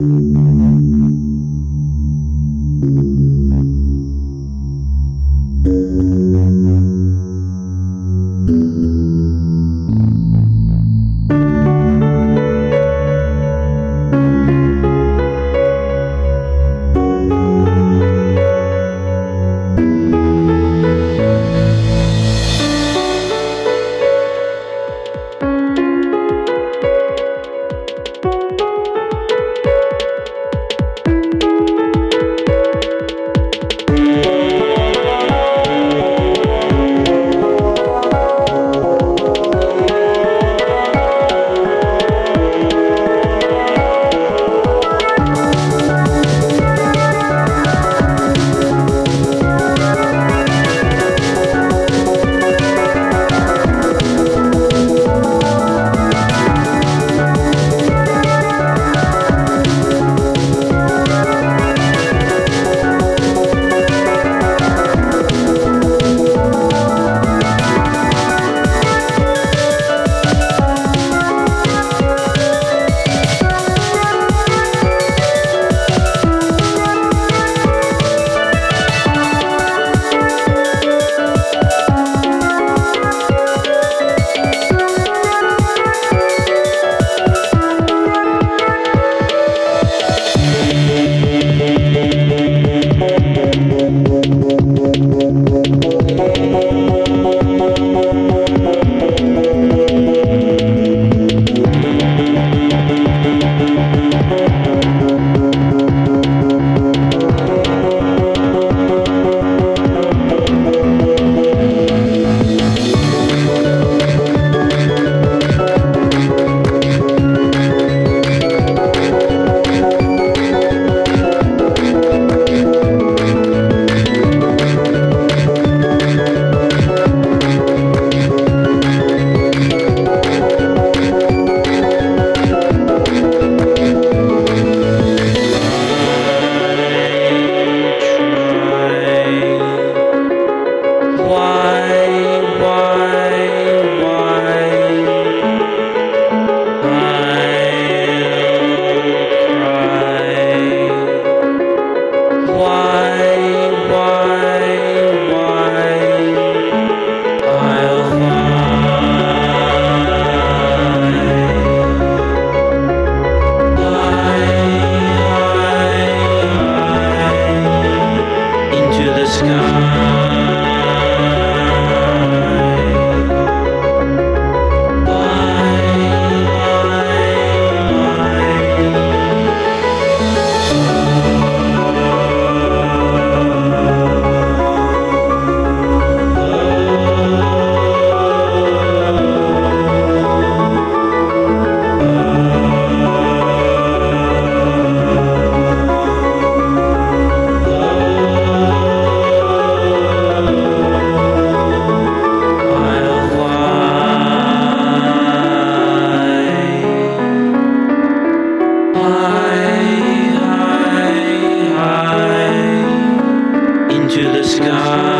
into the high, high, high into the sky.